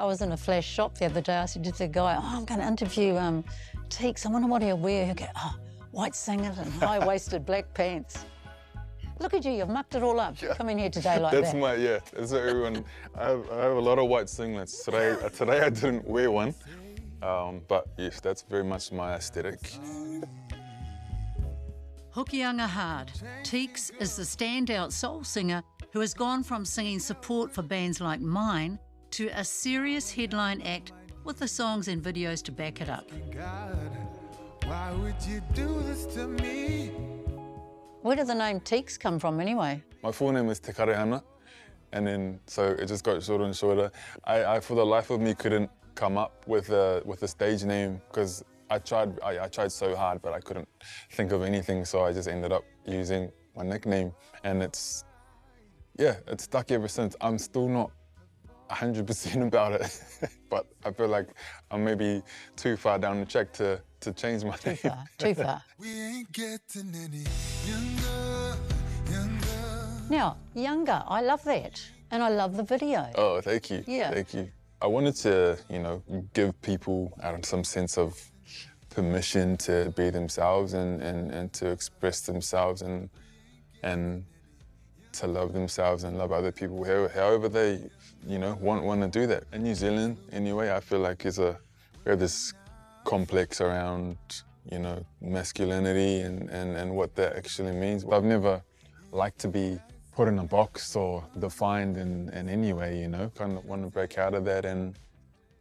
I was in a flash shop the other day. I said to the guy, oh, I'm going to interview um, Teeks. I wonder what he'll wear. He'll go, oh, white singlet and high-waisted black pants. Look at you, you've mucked it all up. Yeah. Come in here today like that's that. my, yeah, that's everyone. I have, I have, a lot of white singlets. Today, uh, today I didn't wear one, um, but yes, that's very much my aesthetic. Hokianga Hard. Teeks is the standout soul singer who has gone from singing support for bands like mine to a serious headline act with the songs and videos to back it up. why would you do this to me? Where did the name Teeks come from anyway? My full name is Te Karehana, and then so it just got shorter and shorter. I, I for the life of me couldn't come up with a with a stage name because I tried I, I, tried so hard but I couldn't think of anything so I just ended up using my nickname and it's yeah it's stuck ever since. I'm still not 100% about it, but I feel like I'm maybe too far down the track to, to change my too name. Far, too far. younger, younger. Now, younger, I love that. And I love the video. Oh, thank you. Yeah. Thank you. I wanted to, you know, give people uh, some sense of permission to be themselves and, and, and to express themselves and, and to love themselves and love other people however they you know, want, want to do that. In New Zealand, anyway, I feel like is a, we have this complex around, you know, masculinity and, and, and what that actually means. I've never liked to be put in a box or defined in, in any way, you know, kind of want to break out of that. And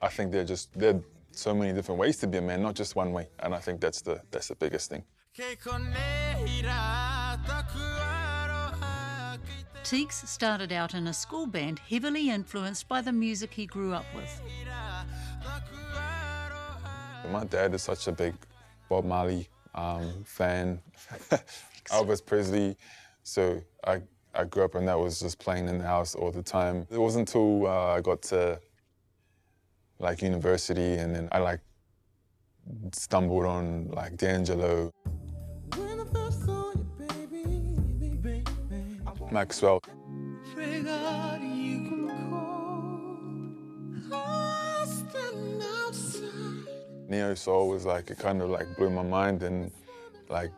I think there are just, there are so many different ways to be a man, not just one way. And I think that's the, that's the biggest thing. Teeks started out in a school band heavily influenced by the music he grew up with. My dad is such a big Bob Marley um, fan, Elvis Presley, so I, I grew up and that was just playing in the house all the time. It wasn't until uh, I got to like university and then I like stumbled on like D'Angelo. Maxwell. Neo Soul was like, it kind of like blew my mind and like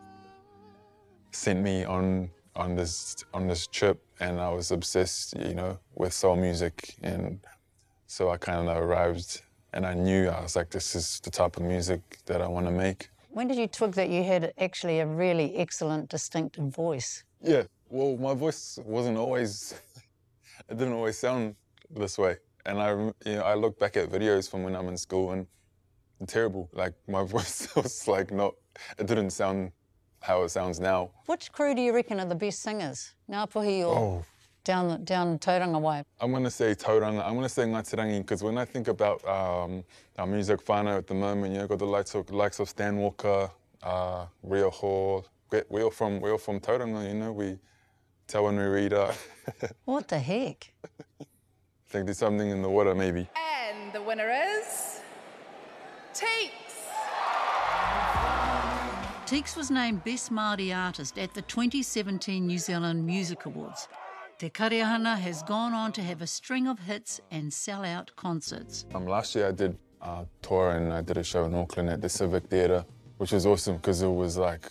sent me on on this on this trip and I was obsessed, you know, with soul music and so I kind of arrived and I knew I was like, this is the type of music that I want to make. When did you twig that you had actually a really excellent, distinctive voice? Yeah, well, my voice wasn't always, it didn't always sound this way. And I, you know, I look back at videos from when I'm in school and terrible. Like my voice was like not, it didn't sound how it sounds now. Which crew do you reckon are the best singers? Ngāpuhi or oh. Down, down Tauranga way? I'm going to say Tauranga. I'm going to say Ngāi Te Rangi because when I think about um, our music whānau at the moment, you know, got the likes of, likes of Stan Walker, uh, Rio Hall. We're all from, we're all from Tauranga, you know. We, Tell when we read uh what the heck? I think there's something in the water, maybe. And the winner is Teeks. Teeks was named Best Māori Artist at the 2017 New Zealand Music Awards. Te Karehana has gone on to have a string of hits and sell out concerts. Um, last year I did a tour and I did a show in Auckland at the Civic Theatre, which was awesome because it was like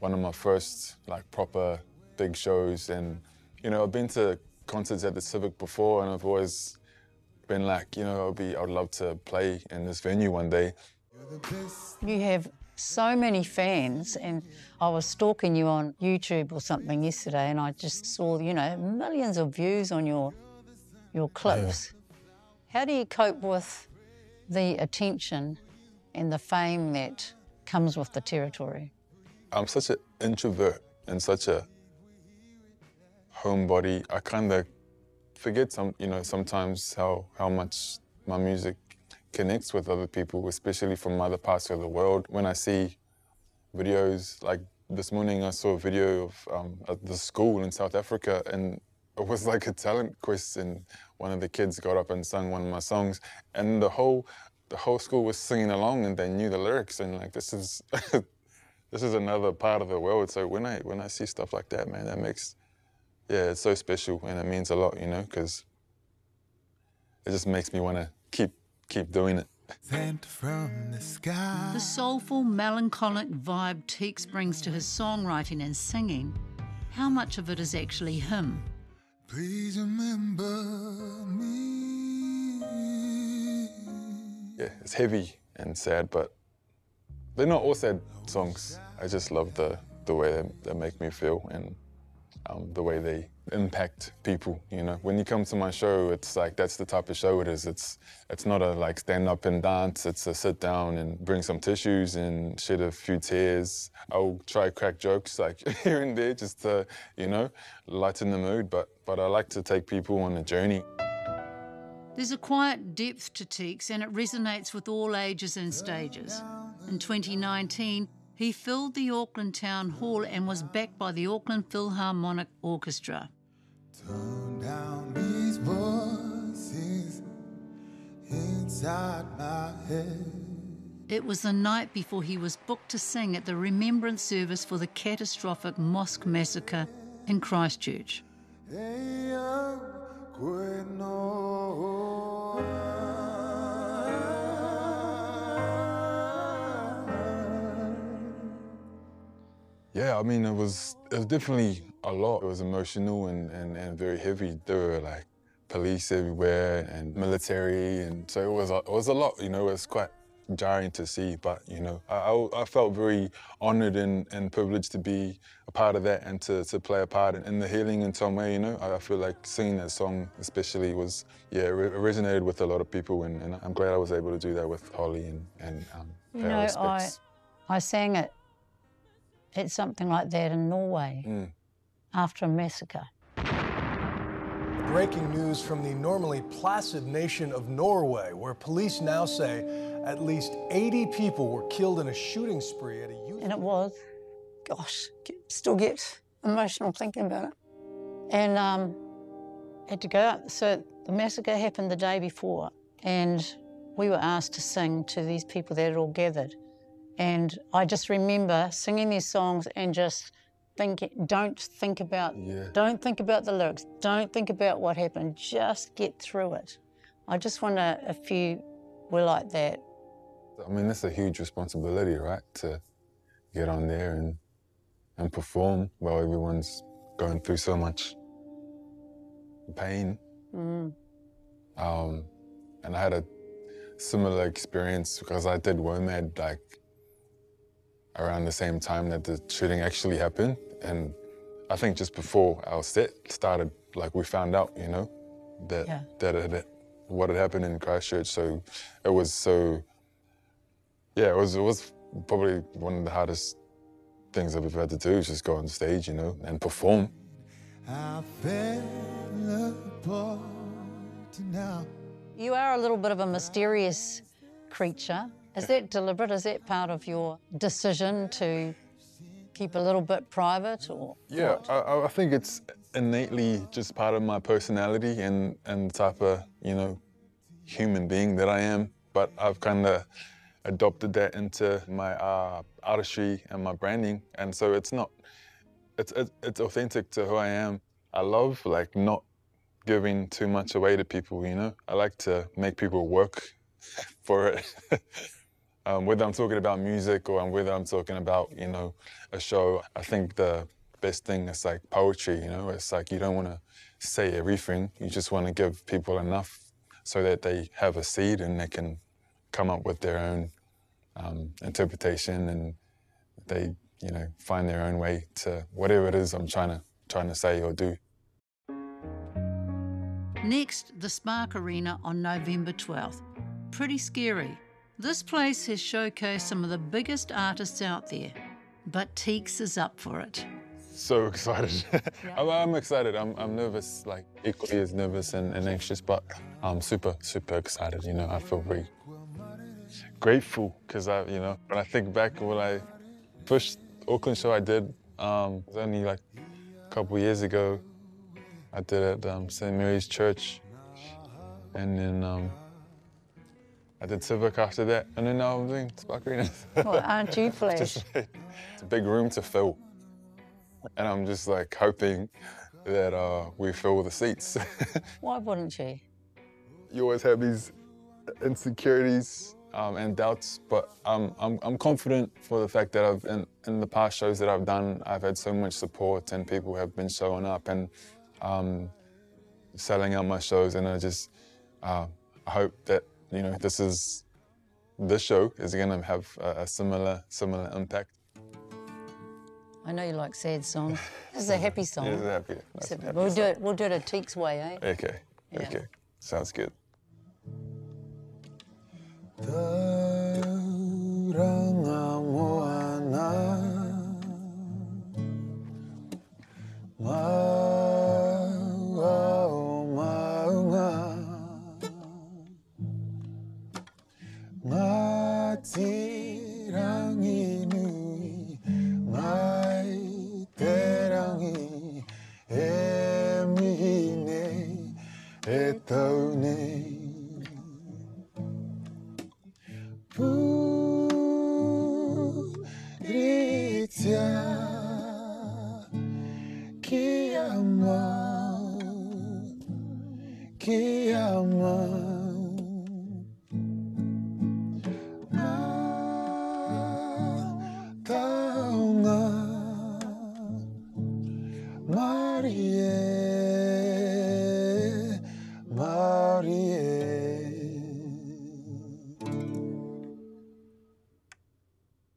one of my first like proper big shows. And, you know, I've been to concerts at the Civic before and I've always been like, you know, I'd, be, I'd love to play in this venue one day. You have so many fans and I was stalking you on YouTube or something yesterday and I just saw, you know, millions of views on your, your clips. Yeah. How do you cope with the attention and the fame that comes with the territory? I'm such an introvert and such a homebody. I kind of forget some, you know, sometimes how how much my music connects with other people, especially from other parts of the world. When I see videos like this morning, I saw a video of um, at the school in South Africa, and it was like a talent quest, and one of the kids got up and sung one of my songs, and the whole the whole school was singing along, and they knew the lyrics, and like this is. this is another part of the world. So when I when I see stuff like that, man, that makes yeah, it's so special and it means a lot, you know, because it just makes me want to keep keep doing it. Sent from the sky. The soulful, melancholic vibe Teeks brings to his songwriting and singing, how much of it is actually him? Please remember me. Yeah, it's heavy and sad, but they're not all sad songs. I just love the, the way they, they make me feel and um, the way they impact people. You know, when you come to my show, it's like that's the type of show it is. It's it's not a like stand up and dance. It's a sit down and bring some tissues and shed a few tears. I'll try crack jokes like here and there just to you know lighten the mood. But but I like to take people on a journey. There's a quiet depth to Teeks and it resonates with all ages and stages. In 2019, he filled the Auckland Town Hall and was backed by the Auckland Philharmonia Orchestra. It was the night before he was booked to sing at the remembrance service for the catastrophic mosque massacre in Christchurch. Yeah, I mean, it was it was definitely a lot. It was emotional and, and, and very heavy. There were like police everywhere and military, and so it was a, it was a lot. You know, it was quite jarring to see, but you know, I, I felt very honoured and, and privileged to be a part of that and to, to play a part in the healing in some way. You know, I, feel like singing that song especially was yeah it resonated with a lot of people, and, and I'm glad I was able to do that with Hollie and and um, you know, I I sang it it's something like that in Norway mm. after a massacre. Breaking news from the normally placid nation of Norway, where police now say at least 80 people were killed in a shooting spree at a youth. And it was, gosh, still get emotional thinking about it. And um, had to go up. So the massacre happened the day before, and we were asked to sing to these people that had all gathered. And I just remember singing these songs and just thinking, don't think about, yeah. don't think about the lyrics, don't think about what happened, just get through it. I just wonder if you were like that. I mean, that's a huge responsibility, right? To get on there and and perform while everyone's going through so much pain. Mm. Um, and I had a similar experience because I did WOMAD like around the same time that the shooting actually happened. And I think just before our set started, like we found out, you know, that yeah. that it, what had happened in Christchurch. So it was so, yeah, it was it was probably one of the hardest things I've ever had to do is just go on stage, you know, and perform. You are a little bit of a mysterious creature. Is that deliberate? Is that part of your decision to keep a little bit private or? Yeah, I, I, think it's innately just part of my personality and, and the type of, you know, human being that I am. But I've kind of adopted that into my uh, artistry and my branding. And so it's not, it's, it's authentic to who I am. I love like not giving too much away to people, you know? I like to make people work for it. Um, whether I'm talking about music or whether I'm talking about, you know, a show, I think the best thing is like poetry, you know, it's like you don't want to say everything. You just want to give people enough so that they have a seed and they can come up with their own um, interpretation and they, you know, find their own way to whatever it is I'm trying to trying to say or do. Next, the Spark Arena on November 12th. Pretty scary. This place has showcased some of the biggest artists out there, but Teeks is up for it. So excited. Yeah. I'm, I'm, excited. I'm, I'm, nervous, like equally as nervous and, and, anxious, but I'm super, super excited. You know, I feel very grateful because I, you know, when I think back when I first Auckland show I did, um, it was only like a couple years ago. I did it at um, St. Mary's Church, and then um, I did Civic after that, and then now I'm doing Spark Arena. well, aren't you pleased? it's a big room to fill, and I'm just like hoping that uh, we fill the seats. Why wouldn't you? You always have these insecurities um, and doubts, but I'm, I'm, I'm confident for the fact that I've in, in the past shows that I've done, I've had so much support and people have been showing up and um, selling out my shows, and I just uh, I hope that you know this is this show is going to have a, a similar similar impact. I know you like sad songs. This is a happy song. It's a happy. nice So happy we'll do it. We'll do it a Teeks way, eh? Okay. Yeah. Okay. Sounds good. que amar.